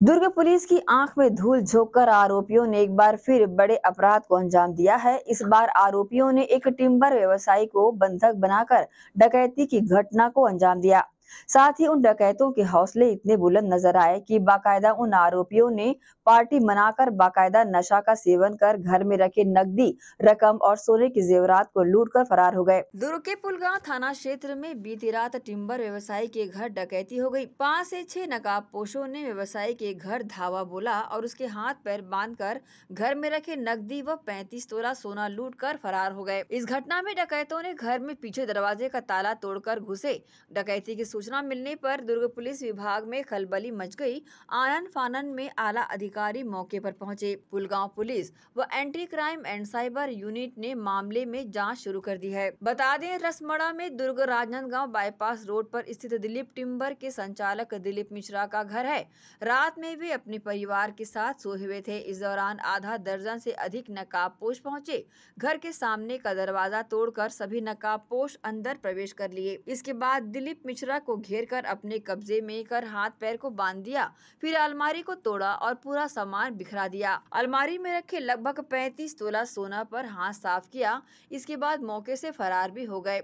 दुर्ग police की आँख में धूल झोंककर आरोपियों ने एक बार फिर बड़े अपराध को अंजाम दिया है। इस बार आरोपियों ने एक टिम्बर व्यवसायी को बंधक बनाकर डकैती की घटना को अंजाम दिया। साथ ही उन डकैतों के हौसले इतने बुलंद नज़र आए कि बाकायदा उन आरोपियों ने पार्टी मनाकर बाकायदा नशा का सेवन कर घर में रखे नकदी, रकम और सोने के जेवरात को लूट कर फरार हो गए। दुर्ग के पुलगांव थाना क्षेत्र में बीती रात टिम्बर व्यवसायी के घर डकैती हो गई। पाँच से छह नकाब पोषों ने व्यवसायी के घर धावा बोला और उसके हाथ पैर बाँध कर घर में रखे नकदी व पैंतीस तोला सोना लूट कर फरार हो गए। इस घटना में डकैतों ने घर में पीछे दरवाजे का ताला तोड़कर घुसे। डकैती की सूचना मिलने पर दुर्ग पुलिस विभाग में खलबली मच गई। आनन फानन में आला अधिकारी मौके पर पहुँचे। पुलगांव पुलिस व anti crime and cyber unit ने मामले में जाँच शुरू कर दी है। बता दें, रसमड़ा में दुर्ग राजनांदगांव बाईपास रोड पर स्थित दिलीप टिम्बर के संचालक दिलीप मिश्रा का घर है। रात में वे अपने परिवार के साथ सोए हुए थे। इस दौरान आधा दर्जन से अधिक नकाबपोश पहुँचे। घर के सामने का दरवाज़ा तोड़कर सभी नकाबपोश अंदर प्रवेश कर लिए। इसके बाद दिलीप मिश्रा घेर कर अपने कब्जे में कर हाथ पैर को बाँध दिया, फिर अलमारी को तोड़ा और पूरा सामान बिखरा दिया। अलमारी में रखे लगभग 35 तोला सोना पर हाथ साफ़ किया, इसके बाद मौके से फरार भी हो गए।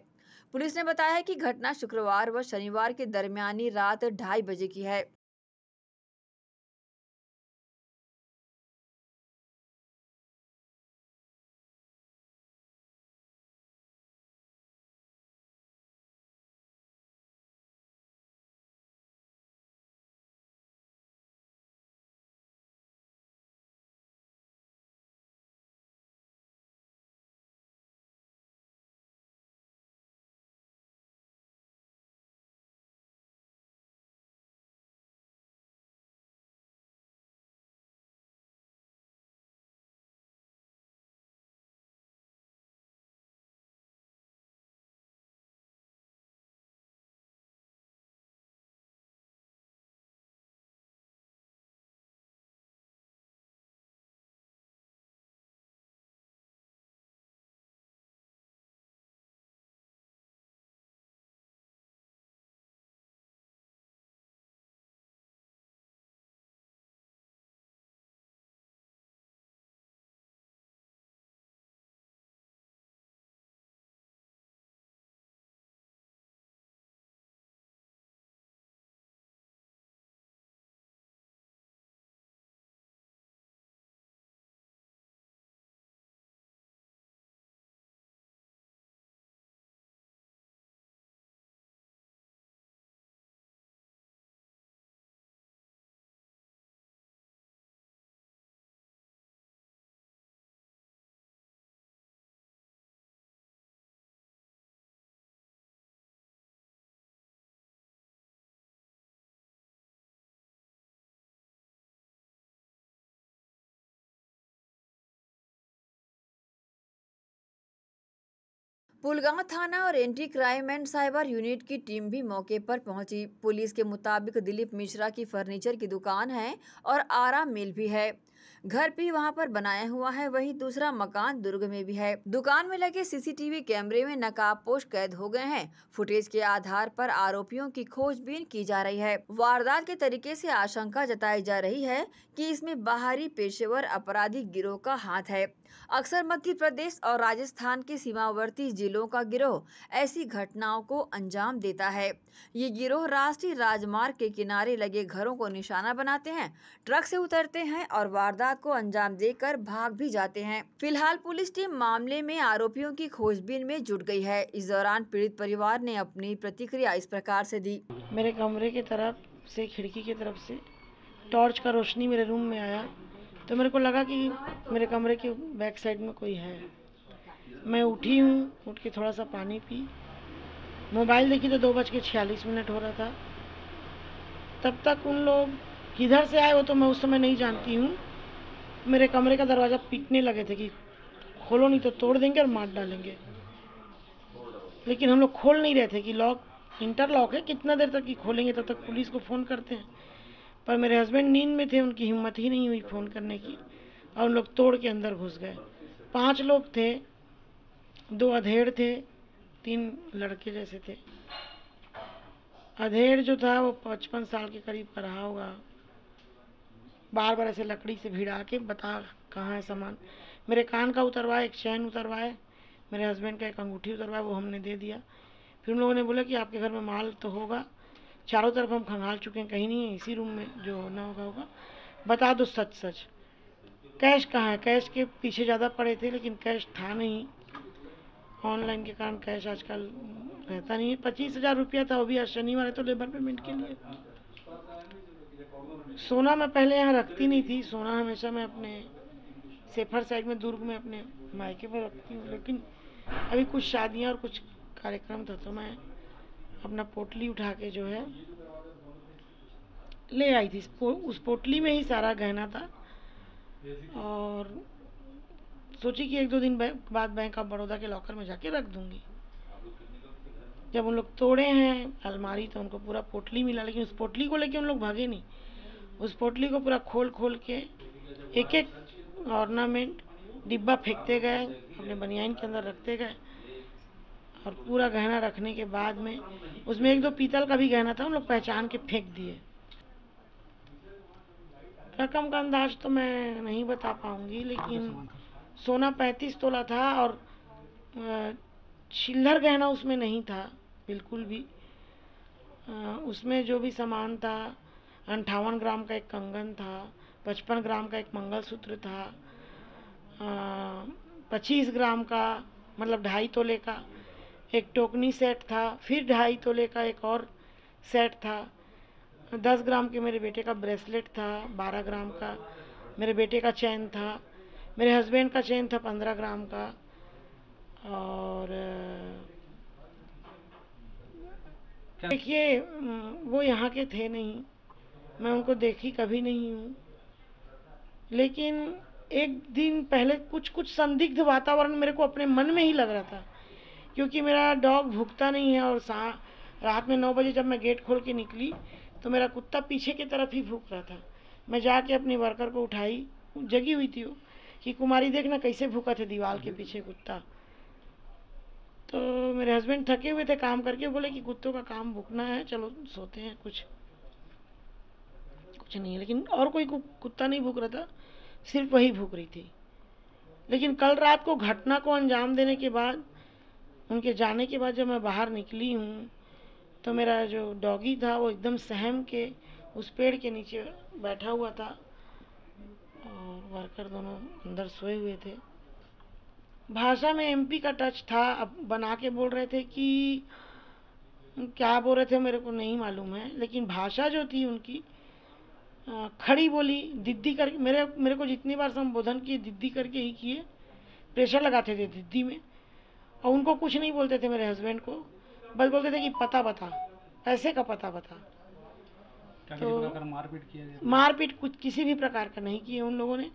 पुलिस ने बताया कि घटना शुक्रवार व शनिवार के दरमियानी रात ढाई बजे की है। पुलगांव थाना और anti crime and cyber unit की टीम भी मौके पर पहुँची। पुलिस के मुताबिक दिलीप मिश्रा की फर्नीचर की दुकान है और आरा मिल भी है। घर भी वहाँ पर बनाया हुआ है, वही दूसरा मकान दुर्ग में भी है। दुकान में लगे सीसीटीवी कैमरे में नकाबपोश कैद हो गए हैं। फुटेज के आधार पर आरोपियों की खोजबीन की जा रही है। वारदात के तरीके से आशंका जताई जा रही है कि इसमें बाहरी पेशेवर अपराधी गिरोह का हाथ है। अक्सर मध्य प्रदेश और राजस्थान के सीमावर्ती जिलों का गिरोह ऐसी घटनाओं को अंजाम देता है। ये गिरोह राष्ट्रीय राजमार्ग के किनारे लगे घरों को निशाना बनाते हैं, ट्रक से उतरते हैं और वारदात को अंजाम देकर भाग भी जाते हैं। फ़िलहाल पुलिस टीम मामले में आरोपियों की खोजबीन में जुट गई है। इस दौरान पीड़ित परिवार ने अपनी प्रतिक्रिया इस प्रकार से दी। मेरे कमरे की तरफ़ से, खिड़की की तरफ़ से टॉर्च का रोशनी मेरे रूम में आया। तो मेरे को लगा कि मेरे कमरे के बैक साइड में कोई है। मैं उठी हूँ, उठ के थोड़ा सा पानी पी। मोबाइल देखी तो दो बज के छियालीस मिनट हो रहा था। तब तक उन लोग किधर से आए वो तो मैं उस समय नहीं जानती हूँ। मेरे कमरे का दरवाज़ा पीटने लगे थे कि खोलो, नहीं तो तोड़ देंगे और मार डालेंगे। लेकिन हम लोग खोल नहीं रहे थे कि लॉक इंटर लॉक है। कितना देर तक कि खोलेंगे, तब तो तक पुलिस को फ़ोन करते हैं। पर मेरे हस्बैंड नींद में थे, उनकी हिम्मत ही नहीं हुई फ़ोन करने की। और उन लोग तोड़ के अंदर घुस गए। पाँच लोग थे, दो अधेड़ थे, तीन लड़के जैसे थे। अधेड़ जो था, वो पचपन साल के करीब का रहा होगा। बार बार ऐसे लकड़ी से भिड़ा के बता कहाँ है सामान। मेरे कान का उतरवाए एक चैन उतरवाए मेरे हस्बैंड का एक अंगूठी उतरवाए वो हमने दे दिया। फिर उन लोगों ने बोला कि आपके घर में माल तो होगा, चारों तरफ़ हम खंगाल चुके हैं, कहीं नहीं है, इसी रूम में जो होना होगा होगा। बता दो सच सच कैश कहाँ है? कैश के पीछे ज़्यादा पड़े थे, लेकिन कैश था नहीं। ऑनलाइन के कारण कैश आजकल रहता नहीं है। पच्चीस हज़ार रुपया था, वो भी आज शनिवार है तो लेबर पेमेंट के लिए। सोना मैं पहले यहाँ रखती नहीं थी, सोना हमेशा मैं अपने सेफर साइड में, दुर्ग में अपने मायके पर रखती हूँ। लेकिन अभी कुछ शादियाँ और कुछ कार्यक्रम था तो मैं अपना पोटली उठा के जो है, ले आई थी। उस पोटली में ही सारा गहना था और सोची कि एक दो दिन बाद बैंक ऑफ़ बड़ौदा के लॉकर में जाके रख दूँगी। जब उन लोग तोड़े हैं, अलमारी तो उनको पूरा पोटली मिला, लेकिन उस पोटली को लेके उन लोग भागे नहीं। उस पोटली को पूरा खोल खोल के एक एक ऑर्नामेंट डिब्बा फेंकते गए, अपने बनियान के अंदर रखते गए और पूरा गहना रखने के बाद में उसमें एक दो पीतल का भी गहना था, उन लोग पहचान के फेंक दिए। रकम का अंदाज तो मैं नहीं बता पाऊँगी, लेकिन सोना पैंतीस तोला था और छिल्लर गहना उसमें नहीं था, बिल्कुल भी। उसमें जो भी सामान था अंठावन ग्राम का एक कंगन था पचपन ग्राम का एक मंगलसूत्र था पच्चीस ग्राम का मतलब ढाई तोले का एक टोकनी सेट था फिर ढाई तोले का एक और सेट था। दस ग्राम के मेरे बेटे का ब्रेसलेट था बारह ग्राम का मेरे बेटे का चैन था मेरे हस्बैंड का चैन था पंद्रह ग्राम का। और देखिए वो यहाँ के थे नहीं। मैं उनको देखी कभी नहीं हूँ। लेकिन एक दिन पहले कुछ कुछ संदिग्ध वातावरण मेरे को अपने मन में ही लग रहा था, क्योंकि मेरा डॉग भूखता नहीं है और सा, रात में नौ बजे जब मैं गेट खोल के निकली तो मेरा कुत्ता पीछे की तरफ़ ही भूख रहा था। मैं जाके अपनी वर्कर को उठाई, जगी हुई थी वो, कि कुमारी देखना कैसे भूखा थे दीवार के पीछे कुत्ता। तो मेरे हस्बैंड थके हुए थे काम करके, बोले कि कुत्तों का काम भूखना है, चलो सोते हैं कुछ। कुछ नहीं है। लेकिन और कोई कुत्ता नहीं भूख रहा था, सिर्फ़ वही भूख रही थी। लेकिन कल रात को घटना को अंजाम देने के बाद, उनके जाने के बाद जब मैं बाहर निकली हूँ तो मेरा जो डॉगी था, वो एकदम सहम के उस पेड़ के नीचे बैठा हुआ था और वर्कर दोनों अंदर सोए हुए थे। भाषा में एमपी का टच था, अब बना के बोल रहे थे कि, क्या बोल रहे थे मेरे को नहीं मालूम है। लेकिन भाषा जो थी उनकी खड़ी बोली दिद्दी कर मेरे मेरे को जितनी बार संबोधन किए दिद्दी करके ही किए प्रेशर लगाते थे दिद्दी में और उनको कुछ नहीं बोलते थे मेरे हस्बैंड को बस बोलते थे कि पता बता पैसे का पता बता। तो मारपीट किया मारपीट कुछ किसी भी प्रकार का नहीं किए उन लोगों ने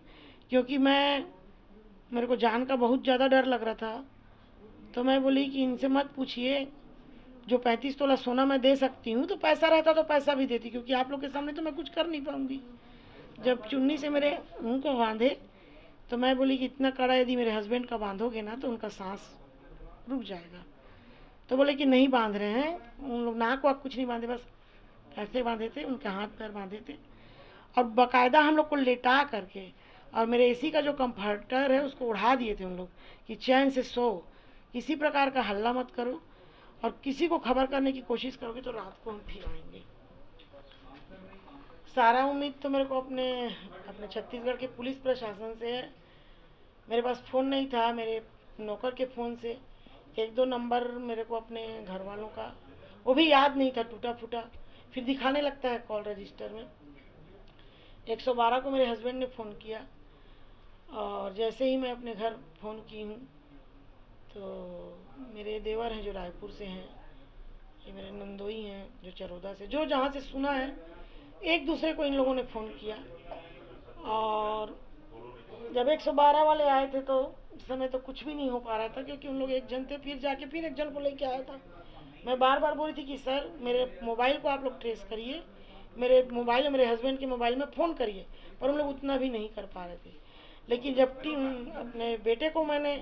क्योंकि मैं मेरे को जान का बहुत ज़्यादा डर लग रहा था तो मैं बोली कि इनसे मत पूछिए जो पैंतीस तोला सोना मैं दे सकती हूँ तो पैसा रहता तो पैसा भी देती, क्योंकि आप लोग के सामने तो मैं कुछ कर नहीं पाऊँगी। जब चुन्नी से मेरे मुँह को बांधे तो मैं बोली कि इतना कड़ा यदि मेरे हस्बैंड का बांधोगे ना तो उनका सांस रुक जाएगा। तो बोले कि नहीं बाँध रहे हैं, उन लोग नाक वाक कुछ नहीं बांधे, बस ऐसे बांधे थे, उनके हाथ पैर बांधे थे। और बाकायदा हम लोग को लेटा करके, और मेरे एसी का जो कंफर्टर है, उसको उड़ा दिए थे उन लोग कि चैन से सो किसी प्रकार का हल्ला मत करो। और किसी को खबर करने की कोशिश करोगे तो रात को हम फिर आएँगे। सारा उम्मीद तो मेरे को अपने अपने छत्तीसगढ़ के पुलिस प्रशासन से है। मेरे पास फ़ोन नहीं था, मेरे नौकर के फ़ोन से। एक दो नंबर मेरे को अपने घर वालों का, वो भी याद नहीं था टूटा फूटा फिर दिखाने लगता है कॉल रजिस्टर में। 112 को मेरे हस्बैंड ने फ़ोन किया और जैसे ही मैं अपने घर फ़ोन की हूँ तो मेरे देवर हैं जो रायपुर से हैं, ये मेरे नंदोई हैं जो चरोदा से, जो जहाँ से सुना है, एक दूसरे को इन लोगों ने फ़ोन किया। और जब 112 वाले आए थे तो उस समय तो कुछ भी नहीं हो पा रहा था, क्योंकि उन लोग एक जन थे, फिर जाके फिर एक जन को लेके आया था। मैं बार बार बोली थी कि, सर, मेरे मोबाइल को आप लोग ट्रेस करिए, मेरे मोबाइल मेरे हस्बैंड के मोबाइल में फ़ोन करिए। पर उन लोग उतना भी नहीं कर पा रहे थे। लेकिन जब टीम अपने बेटे को मैंने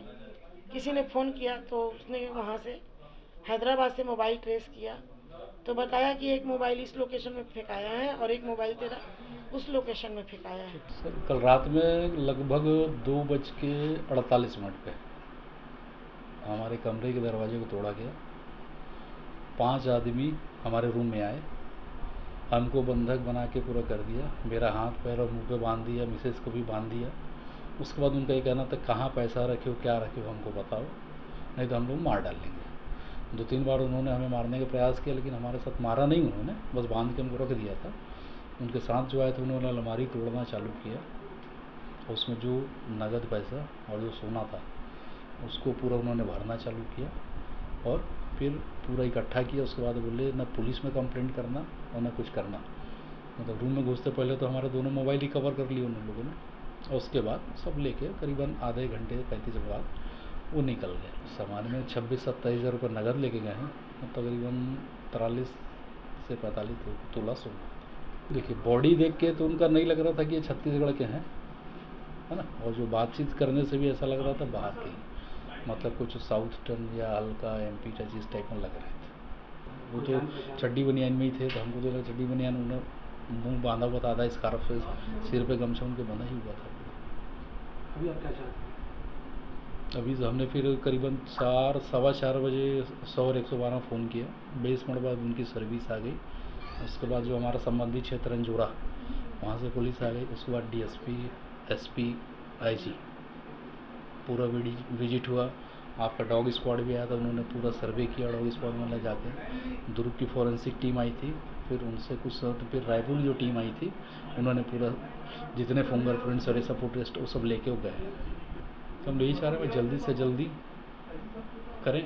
किसी ने फ़ोन किया तो उसने वहाँ से हैदराबाद से मोबाइल ट्रेस किया। तो बताया कि एक मोबाइल इस लोकेशन में फेंकाया है और एक मोबाइल तेरा उस लोकेशन में फेंकाया है। सर, कल रात में लगभग दो बज के अड़तालीस मिनट पे हमारे कमरे के दरवाजे को तोड़ा गया। पाँच आदमी हमारे रूम में आए, हमको बंधक बना के पूरा कर दिया, मेरा हाथ पैर और मुँह पे बाँध दिया मिसेज को भी बाँध दिया। उसके बाद उनका ये कहना था, कहाँ पैसा रखे हो, क्या रखे हो, हमको बताओ। नहीं तो हम लोग मार डालेंगे दो तीन बार उन्होंने हमें मारने का प्रयास किया, लेकिन हमारे साथ मारा नहीं उन्होंने, बस बाँध के हमको रख दिया था। उनके साथ जो आए थे, उन्होंने अलमारी तोड़ना चालू किया। उसमें जो नगद पैसा और जो सोना था, उसको पूरा उन्होंने भरना चालू किया और फिर पूरा इकट्ठा किया। उसके बाद बोले, ना पुलिस में कंप्लेंट करना और ना कुछ करना। मतलब रूम में घुसते पहले तो हमारे दोनों मोबाइल ही कवर कर लिए उन लोगों ने। और उसके बाद सब लेके करीबन आधे घंटे पैंतीस मिनट बाद वो निकल गए। सामान में छब्बीस, सत्ताईस हज़ार रुपये नगद लेके गए हैं। तकरीबन तिरालीस से पैंतालीस तोला सोना देखिए बॉडी देख के तो उनका नहीं लग रहा था कि ये छत्तीसगढ़ के हैं, है ना? और जो बातचीत करने से भी ऐसा लग रहा था बाहर के। मतलब कुछ साउथ टर्न या हल्का एम पी टच इस टाइप में लग रहे थे। वो तो चड्डी बनियान में ही थे तो हमको तो लगा चड्डी बनियान उन्हें मुँह बांधा हुआ था आधा स्कार्फ सिर पे गमछा उनके बंधा ही हुआ था। अभी आप क्या चाहते अभी तो हमने फिर करीबन चार, सवा चार बजे सौ और एक सौ बारह फ़ोन किया। बीस मिनट बाद उनकी सर्विस आ गई। उसके बाद जो हमारा संबंधित क्षेत्र अंजोड़ा वहाँ से पुलिस आ गई। उसके बाद डीएसपी एसपी आईजी पूरा विज़िट हुआ। आपका डॉग स्क्वाड भी आया था। उन्होंने पूरा सर्वे किया। डॉग स्क्वाड में जाके दुर्ग की फॉरेंसिक टीम आई थी। फिर उनसे कुछ तो फिर रायपुर जो टीम आई थी, उन्होंने पूरा जितने फिंगरप्रिंट्स और ये सब वो सब लेके गए। तो हम यही चाह रहे हैं जल्दी से जल्दी करें,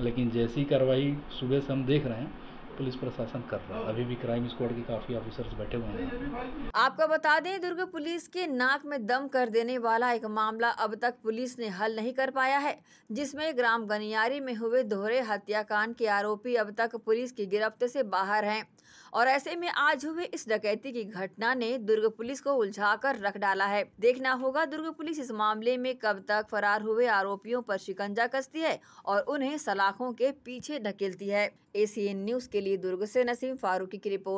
लेकिन जैसी कार्रवाई सुबह से हम देख रहे हैं पुलिस प्रशासन कर रहा है। अभी भी क्राइम स्क्वाड के काफ़ी ऑफिसर्स बैठे हुए हैं। आपको बता दें, दुर्ग पुलिस के नाक में दम कर देने वाला एक मामला अब तक पुलिस ने हल नहीं कर पाया है, जिसमें ग्राम गनियारी में हुए दोहरे हत्याकांड के आरोपी अब तक पुलिस की गिरफ्त से बाहर हैं। और ऐसे में आज हुए इस डकैती की घटना ने दुर्ग पुलिस को उलझा कर रख डाला है। देखना होगा दुर्ग पुलिस इस मामले में कब तक फरार हुए आरोपियों पर शिकंजा कसती है और उन्हें सलाखों के पीछे ढकेलती है। एसीएन न्यूज़ के लिए दुर्ग से नसीम फारूकी की रिपोर्ट।